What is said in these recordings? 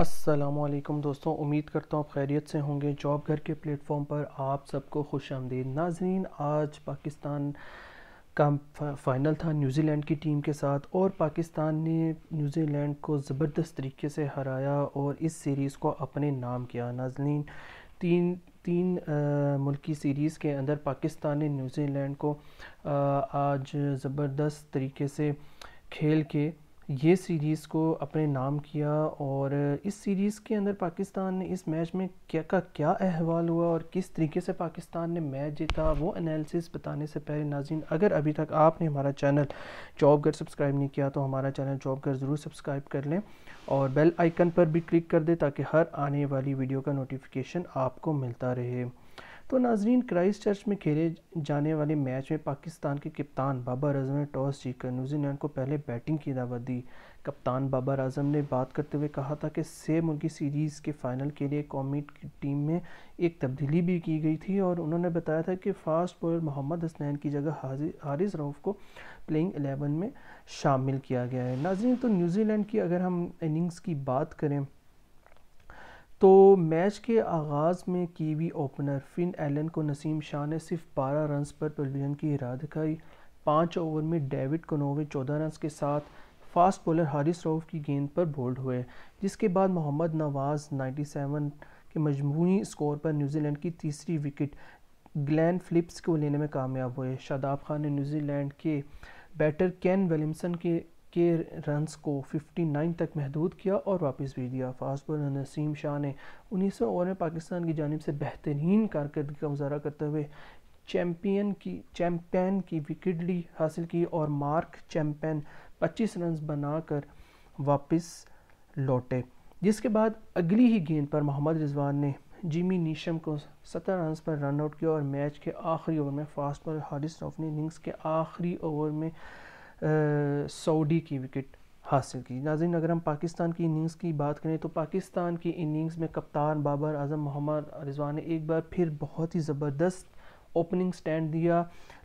असलकुम दोस्तों उम्मीद करता हूँ आप खैरियत से होंगे। जॉब घर के प्लेटफॉर्म पर आप सबको खुश आमदीद नाजरीन आज पाकिस्तान का फाइनल था न्यूजीलैंड की टीम के साथ और पाकिस्तान ने न्यूजीलैंड को ज़बरदस्त तरीके से हराया और इस सीरीज़ को अपने नाम किया। नाजरीन तीन तीन आ, मुल्की सीरीज़ के अंदर पाकिस्तान ने न्यूजीलैंड को आ, आज ज़बरदस्त तरीके से खेल के ये सीरीज़ को अपने नाम किया और इस सीरीज़ के अंदर पाकिस्तान ने इस मैच में क्या का क्या अहवाल हुआ और किस तरीके से पाकिस्तान ने मैच जीता, वो एनालिसिस बताने से पहले नाजिन अगर अभी तक आपने हमारा चैनल जॉब घर सब्सक्राइब नहीं किया तो हमारा चैनल जॉब घर ज़रूर सब्सक्राइब कर लें और बेल आइकन पर भी क्लिक कर दें ताकि हर आने वाली वीडियो का नोटिफिकेशन आपको मिलता रहे। तो नाजरीन, क्राइस्ट चर्च में खेले जाने वाले मैच में पाकिस्तान के कप्तान बाबर आज़म ने टॉस जीतकर न्यूजीलैंड को पहले बैटिंग की दावत दी। कप्तान बाबर आज़म ने बात करते हुए कहा था कि से मुल्की सीरीज़ के फाइनल के लिए कौमी टीम में एक तब्दीली भी की गई थी और उन्होंने बताया था कि फास्ट बॉलर मोहम्मद हसनैन की जगह हारिस रऊफ़ को प्लेइंग एलेवन में शामिल किया गया है। नाजरीन तो न्यूजीलैंड की अगर हम इनिंग्स की बात करें तो मैच के आगाज़ में कीवी ओपनर फिन एलन को नसीम शाह ने सिर्फ़ 12 रन्स पर पवेलियन की राह दिखाई। पाँच ओवर में डेविड कनोवे 14 रन्स के साथ फास्ट बॉलर हारिस रऊफ़ की गेंद पर बोल्ड हुए, जिसके बाद मोहम्मद नवाज़ 97 के मजमू स्कोर पर न्यूजीलैंड की तीसरी विकेट ग्लैन फिलिप्स को लेने में कामयाब हुए। शादाब खान ने न्यूजीलैंड के बैटर कैन विलियमसन के के रन्स को 59 तक महदूद किया और वापस भेज दिया। फास्ट बॉलर नसीम शाह ने उन्नीस ओवर में पाकिस्तान की जानब से बेहतरीन कारकर्दगी का मुजाहरा करते हुए चैम्पियन की चैम्पियन की विकेट ली हासिल की और मार्क चैम्पियन 25 रन बनाकर वापस लौटे। जिसके बाद अगली ही गेंद पर मोहम्मद रिजवान ने जिमी नीशम को सत्तर रन पर रन आउट किया और मैच के आखिरी ओवर में फास्ट बॉलर हारिस रऊफ ने इनिंग्स के आखिरी ओवर में सऊदी की विकेट हासिल की। नाजिन अगर हम पाकिस्तान की इनिंग्स की बात करें तो पाकिस्तान की इनिंग्स में कप्तान बाबर आज़म मोहम्मद रिजवान ने एक बार फिर बहुत ही ज़बरदस्त ओपनिंग स्टैंड दिया,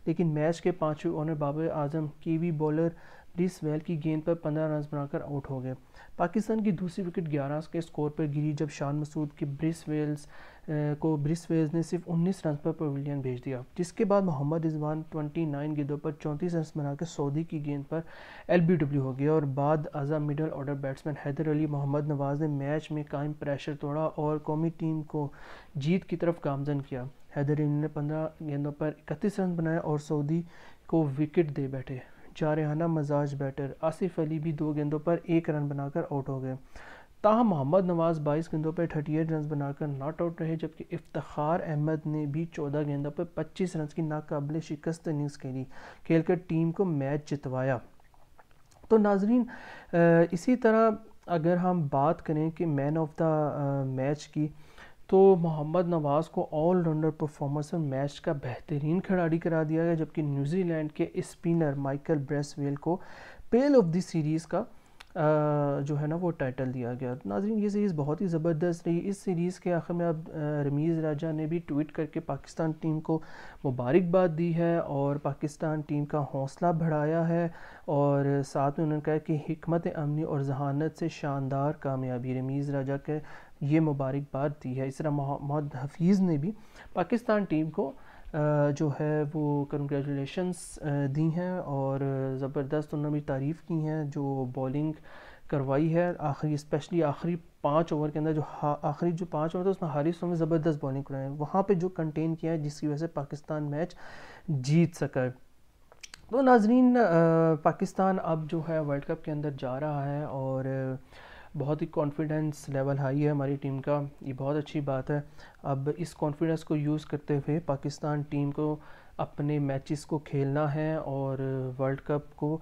लेकिन मैच के पाँचवें over Babar Azam Kiwi bowler Bracewell की गेंद पर पंद्रह रन बनाकर आउट हो गए। पाकिस्तान की दूसरी विकेट ग्यारह के स्कोर पर गिरी जब शान मसूद की ब्रिस वेल्स को ब्रिस वेल्स ने सिर्फ़ 19 रन पर पवेलियन भेज दिया। जिसके बाद मोहम्मद रिजवान 29 गेंदों पर चौंतीस रन बनाकर सऊदी की गेंद पर एल बी डब्ल्यू हो गया और बाद अजा middle order batsman Haider Ali Mohammad Nawaz ने मैच में कायम प्रेशर तोड़ा और कौमी टीम को जीत की तरफ़ गामजन किया। हैदर अली ने पंद्रह गेंदों पर इकतीस रन बनाए और सऊदी को विकेट दे बैठे। जारहाना मजाज बैटर आसिफ अली भी दो गेंदों पर एक रन बनाकर आउट हो गए। ताहम मोहम्मद नवाज़ बाईस गेंदों पर थर्टी एट रन बनाकर नॉट आउट रहे, जबकि इफ्तार अहमद ने भी चौदह गेंदों पर पच्चीस रन की नाकबिल शिकस्त इनिंग्स खेली, खेलकर टीम को मैच जितवाया। तो नाजरीन इसी तरह अगर हम बात करें कि मैन ऑफ़ द मैच की तो मोहम्मद नवाज़ को ऑलराउंडर परफॉर्मेंस में मैच का बेहतरीन खिलाड़ी करा दिया गया, जबकि न्यूजीलैंड के स्पिनर माइकल ब्रेसवेल को पेल ऑफ़ द सीरीज़ का जो है ना, वो टाइटल दिया गया। नाजरीन, ये सीरीज़ बहुत ही ज़बरदस्त रही। इस सीरीज़ के आखिर में अब रमीज़ राजा ने भी ट्वीट करके पाकिस्तान टीम को मुबारकबाद दी है और पाकिस्तान टीम का हौसला बढ़ाया है और साथ में उन्होंने कहा कि हमत अमनी और जहानत से शानदार कामयाबी। रमीज़ राजा के ये मुबारकबाद दी है। इस तरह मोहम्मद हफीज़ ने भी पाकिस्तान टीम को जो है वो कंग्रेचुलेशंस दी हैं और ज़बरदस्त उन्होंने भी तारीफ़ की हैं, जो बॉलिंग करवाई है। आखिरी स्पेशली आखिरी पाँच ओवर के अंदर जो आखिरी जो पाँच ओवर था उसमें हारिस में ज़बरदस्त बॉलिंग कराई है। वहाँ पर जो कंटेन किया है, जिसकी वजह से पाकिस्तान मैच जीत सका है। तो नाजरीन पाकिस्तान अब जो है वर्ल्ड कप के अंदर जा रहा है और बहुत ही कॉन्फिडेंस लेवल हाई है हमारी टीम का। ये बहुत अच्छी बात है। अब इस कॉन्फिडेंस को यूज़ करते हुए पाकिस्तान टीम को अपने मैचेस को खेलना है और वर्ल्ड कप को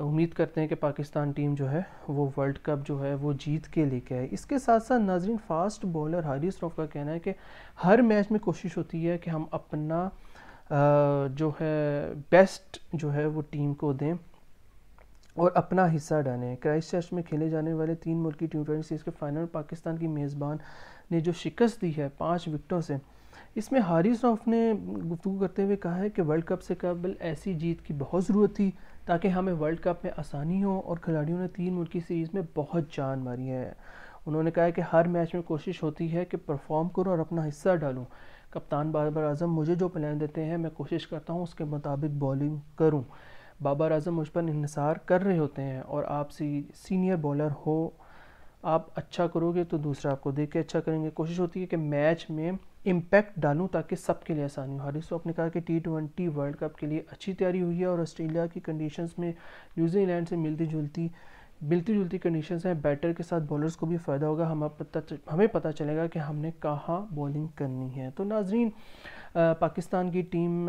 उम्मीद करते हैं कि पाकिस्तान टीम जो है, वो वर्ल्ड कप जो है, वो जीत के लेके आए। इसके साथ साथ नाजरीन फास्ट बॉलर हारिस रॉफ का कहना है कि हर मैच में कोशिश होती है कि हम अपना जो है बेस्ट जो है वो टीम को दें। और अपना हिस्सा डालें। क्राइस्ट चर्च में खेले जाने वाले तीन मुल्की टी ट्वेंटी सीरीज़ के फाइनल पाकिस्तान की मेज़बान ने जो शिकस्त दी है पाँच विकटों से, इसमें हारिस रऊफ ने गुफ्तु करते हुए कहा है कि वर्ल्ड कप से कबल ऐसी जीत की बहुत ज़रूरत थी ताकि हमें वर्ल्ड कप में आसानी हो और खिलाड़ियों ने तीन मुल्की सीरीज़ में बहुत जान मारी है। उन्होंने कहा है कि हर मैच में कोशिश होती है कि परफॉर्म करूँ और अपना हिस्सा डालूँ। कप्तान बाबर आज़म मुझे जो प्लान देते हैं, मैं कोशिश करता हूँ उसके मुताबिक बॉलिंग करूँ। बाबर आज़म मुझ पर इंसार कर रहे होते हैं और आप सी सीनियर बॉलर हो, आप अच्छा करोगे तो दूसरा आपको देख के अच्छा करेंगे। कोशिश होती है कि मैच में इम्पैक्ट डालूँ ताकि सबके लिए आसानी हो। हारिस तो आपने कहा कि टी ट्वेंटी वर्ल्ड कप के लिए अच्छी तैयारी हुई है और ऑस्ट्रेलिया की कंडीशंस में न्यूजीलैंड से मिलती जुलती मिलती जुलती कंडीशंस हैं। बैटर के साथ बॉलर्स को भी फ़ायदा होगा। हम पता, हमें पता चलेगा कि हमने कहाँ बॉलिंग करनी है। तो नाजरीन पाकिस्तान की टीम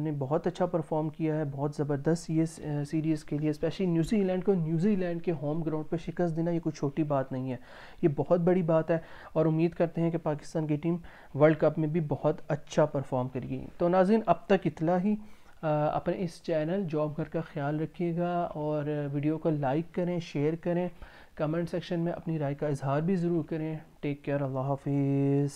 ने बहुत अच्छा परफॉर्म किया है, बहुत ज़बरदस्त ये सीरीज़ के लिए स्पेशली न्यूजीलैंड को। न्यूजीलैंड के होम ग्राउंड पर शिकस्त देना ये कोई छोटी बात नहीं है। ये बहुत बड़ी बात है और उम्मीद करते हैं कि पाकिस्तान की टीम वर्ल्ड कप में भी बहुत अच्छा परफॉर्म करेगी। तो नाजिन अब तक इतना ही। अपने इस चैनल जॉब घर का ख्याल रखिएगा और वीडियो को लाइक करें शेयर करें। कमेंट सेक्शन में अपनी राय का इजहार भी ज़रूर करें। टेक केयर अल्लाह हाफिज़